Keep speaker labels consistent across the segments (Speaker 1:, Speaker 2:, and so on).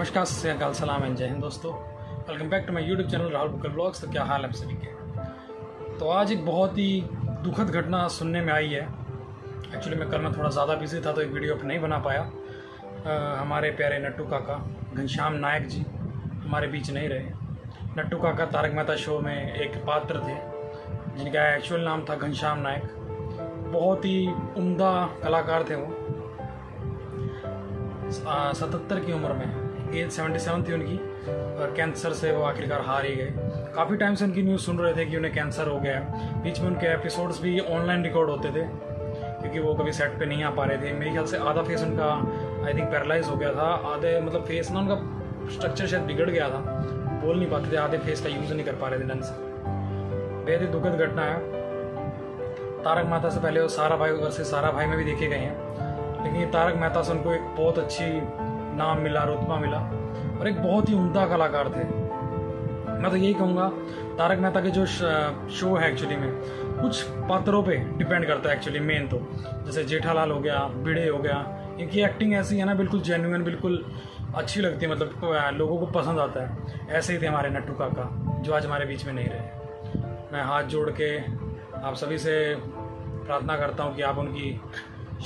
Speaker 1: नमस्कार सत सलाम एंड जय हिंद दोस्तों। Welcome back to my YouTube channel Rahul Bukal blogs. तो क्या हाल है सभी के? तो आज एक बहुत ही दुखद घटना सुनने में आई है। एक्चुअली मैं कल में थोड़ा ज़्यादा बिज़ी था तो एक वीडियो नहीं बना पाया। आ, हमारे प्यारे नट्टू काका घनश्याम नायक जी हमारे बीच नहीं रहे। नट्टू काका तारक मेहता शो में एक पात्र थे जिनका एक्चुअल नाम था घनश्याम नायक। बहुत ही उम्दा कलाकार थे वो। सतहत्तर की उम्र में। एज सेवेंटी सेवन थी उनकी, और कैंसर से वो आखिरकार हार ही गए। काफ़ी टाइम से उनकी न्यूज़ सुन रहे थे कि उन्हें कैंसर हो गया बीच में उनके एपिसोड्स भी ऑनलाइन रिकॉर्ड होते थे, क्योंकि वो कभी सेट पे नहीं आ पा रहे थे। मेरे ख्याल से आधा फेस उनका आई थिंक पैरालाइज हो गया था। आधे मतलब फेस ना उनका स्ट्रक्चर शायद बिगड़ गया था। बोल नहीं पाते थे, आधे फेस का यूज़ नहीं कर पा रहे थे ढंग से। बेहद ही दुखद घटना है। तारक मेहता से पहले वो सारा भाई से सारा भाई में भी देखे गए हैं। लेकिन तारक मेहता से उनको एक बहुत अच्छी नाम मिला, रुतबा मिला और एक बहुत ही उमदा कलाकार थे। मैं तो यही कहूँगा, तारक मेहता के जो शो है एक्चुअली में, कुछ पात्रों पे डिपेंड करता है एक्चुअली मेन तो। जैसे जेठालाल हो गया, बिड़े हो गया, इनकी एक्टिंग ऐसी है ना, बिल्कुल जेन्यून बिल्कुल अच्छी लगती है मतलब लोगों को पसंद आता है। ऐसे ही थे हमारे नट्टू काका, जो आज हमारे बीच में नहीं रहे। मैं हाथ जोड़ के आप सभी से प्रार्थना करता हूँ कि आप उनकी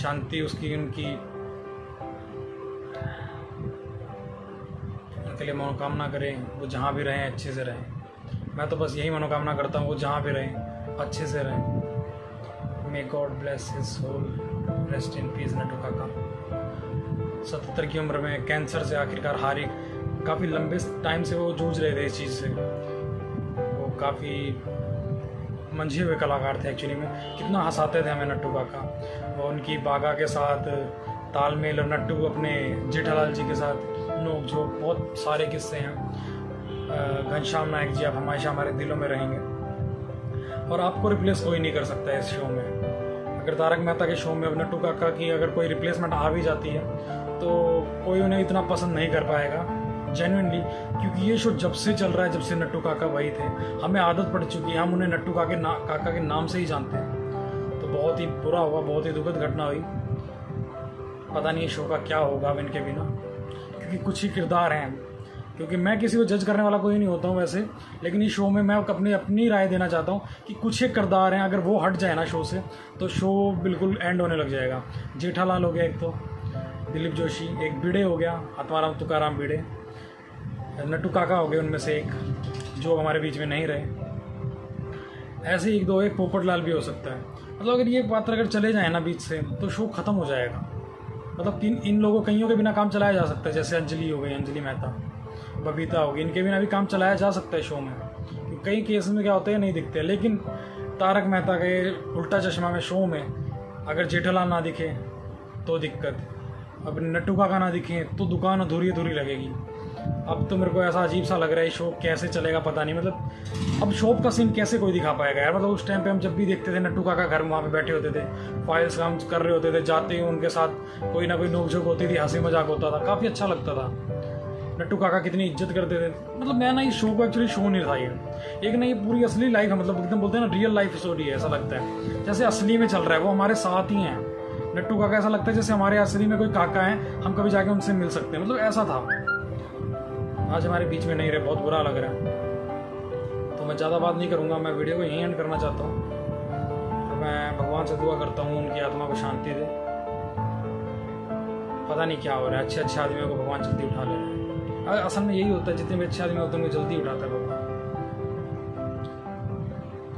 Speaker 1: शांति, उसकी, उनकी उनके लिए मनोकामना करें, वो जहाँ भी रहें, अच्छे से रहें। मैं तो बस यही मनोकामना करता हूँ, वो जहाँ भी रहें, अच्छे से रहें। May God bless his soul rest in peace Natu Kaka. सतहत्तर की उम्र में कैंसर से आखिरकार हारी, काफ़ी लंबे टाइम से वो जूझ रहे थे इस चीज़ से। वो काफ़ी मंझे हुए कलाकार थे एक्चुअली में। कितना हंसाते थे हमें नट्टू काका। वो उनकी बागा के साथ, तालमेल और नट्टू अपने जेठालाल जी के साथ। नोक झोंक बहुत सारे किस्से हैं। घनश्याम नायक जी आप हमेशा हमारे दिलों में रहेंगे। और आपको रिप्लेस कोई नहीं कर सकता इस शो में। अगर तारक मेहता के शो में अब नट्टू काका की अगर कोई रिप्लेसमेंट आ भी जाती है तो कोई उन्हें इतना पसंद नहीं कर पाएगा जेनुइनली क्योंकि ये शो जब से चल रहा है जब से नट्टू काका वही थे। हमें आदत पड़ चुकी है हम उन्हें नट्टू काके ना, काका के नाम से ही जानते हैं। तो बहुत ही बुरा हुआ बहुत ही दुखद घटना हुई। पता नहीं ये शो का क्या होगा अब इनके बिना। क्योंकि कुछ ही किरदार हैं क्योंकि मैं किसी को जज करने वाला कोई नहीं होता हूँ वैसे, लेकिन इस शो में मैं अपनी अपनी राय देना चाहता हूँ कि कुछ एक किरदार हैं, अगर वो हट जाए ना शो से तो शो बिल्कुल एंड होने लग जाएगा। जेठालाल हो गया एक तो दिलीप जोशी, एक बिड़े हो गया, आत्माराम तुकाराम बिड़े नट्टू काका हो गए उनमें से एक, जो हमारे बीच में नहीं रहे। ऐसे एक दो, एक पोपट लाल भी हो सकता है। मतलब अगर ये पात्र अगर चले जाए ना बीच से तो शो खत्म हो जाएगा। मतलब किन, इन लोगों, कईयों के बिना काम चलाया जा सकता है, जैसे अंजलि हो गई, अंजलि मेहता, बबीता होगी इनके बिना भी काम चलाया जा सकता है शो में। कई केस में क्या होते हैं, नहीं दिखते। लेकिन तारक मेहता के उल्टा चश्मा में शो में, अगर जेठालाल ना दिखे तो दिक्कत। अब नट्टू का ना दिखे तो दुकान अधूरी अधूरी लगेगी। अब तो मेरे को ऐसा अजीब सा लग रहा है शो कैसे चलेगा पता नहीं। मतलब अब शॉप का सीन कैसे कोई दिखा पाएगा यार? मतलब उस टाइम पे हम जब भी देखते थे, नट्टू काका घर वहाँ पे बैठे होते थे फाइल्स काम कर रहे होते थे, जाते ही उनके साथ कोई ना कोई नोकझोंक होती थी हँसी मज़ाक होता था, काफ़ी अच्छा लगता था। नट्टू काका कितनी इज़्ज़त करते थे। मतलब मैं ना इस शो को एक्चुअली शो नहीं था ये। एक ना ये पूरी असली लाइफ है मतलब एकदम बोलते हैं ना रियल लाइफ स्टोरी है, ऐसा लगता है। जैसे असली में चल रहा है, वो हमारे साथ ही हैं। नट्टू काका ऐसा लगता है जैसे हमारे असली में कोई काका है, हम कभी जाके उनसे मिल सकते हैं। मतलब ऐसा था। आज हमारे बीच में नहीं रहे, बहुत बुरा लग रहा है। तो मैं ज़्यादा बात नहीं करूँगा, मैं वीडियो को यहीं एंड करना चाहता हूँ। तो मैं भगवान से दुआ करता हूँ, उनकी आत्मा को शांति दे। पता नहीं क्या हो रहा है अच्छे अच्छे आदमियों को भगवान जल्दी उठा ले रहे हैं। असल में यही होता है, जितने भी अच्छे आदमी होते हैं, उनको जल्दी उठाता है भगवान।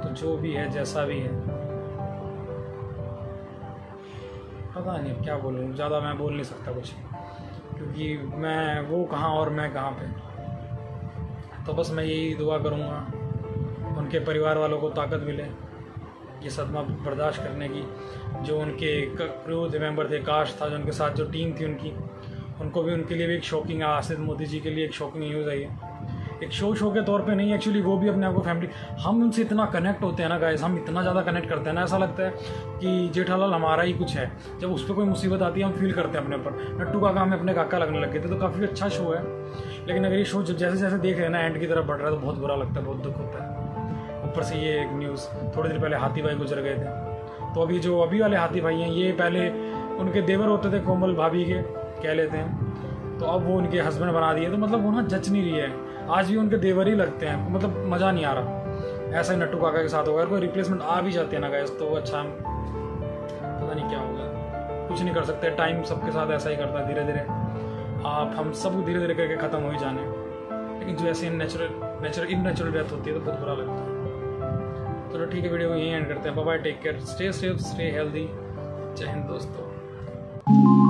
Speaker 1: तो जो भी है, जैसा भी है। पता नहीं क्या बोलूँ, ज़्यादा मैं बोल नहीं सकता कुछ। क्योंकि मैं वो कहाँ और मैं कहाँ पे। तो बस मैं यही दुआ करूँगा, उनके परिवार वालों को ताकत मिले, ये सदमा बर्दाश्त करने की। जो उनके क्रूज मेंबर थे, काश था, जो उनके साथ जो टीम थी उनकी, उनको भी उनके लिए भी एक शॉकिंग आसिद मोदी जी के लिए एक शॉकिंग न्यूज़ आई है। एक शो शो के तौर पे नहीं एक्चुअली वो भी अपने आप को फैमिली हम उनसे इतना कनेक्ट होते हैं ना गाइस हम इतना ज़्यादा कनेक्ट करते हैं ना, ऐसा लगता है कि जेठालाल हमारा ही कुछ है। जब उस पर कोई मुसीबत आती है, हम फील करते हैं अपने ऊपर। नट्टू काका हमें अपने काका लगने लगे थे तो काफ़ी अच्छा शो है। लेकिन अगर ये शो जब जैसे जैसे देख रहे हैं ना एंड की तरफ़ बढ़ रहा है तो बहुत बुरा लगता है, बहुत दुख होता है। ऊपर से ये एक न्यूज़ थोड़ी देर पहले हाथी भाई गुजर गए थे। तो अभी जो अभी वाले हाथी भाई हैं, ये पहले उनके देवर होते थे, कोमल भाभी के, कह लेते हैं। तो अब वो उनके हस्बैंड बना दिए तो मतलब वो ना जच नहीं रही है। आज भी उनके देवर ही लगते हैं। मतलब मज़ा नहीं आ रहा। ऐसा ही नट्टू काका के साथ होगा। अगर कोई रिप्लेसमेंट आ भी जाते हैं ना गैस तो अच्छा पता नहीं क्या होगा। कुछ नहीं कर सकते। टाइम सबके साथ ऐसा ही करता है धीरे धीरे आप, हम सब धीरे धीरे करके ख़त्म हो ही जाने लेकिन जो ऐसे natural natural in natural death होती है तो बहुत बुरा लगता है। चलो ठीक है वीडियो को यहीं एंड करते हैं। Bye take care stay safe stay healthy जय हिंद दोस्तों।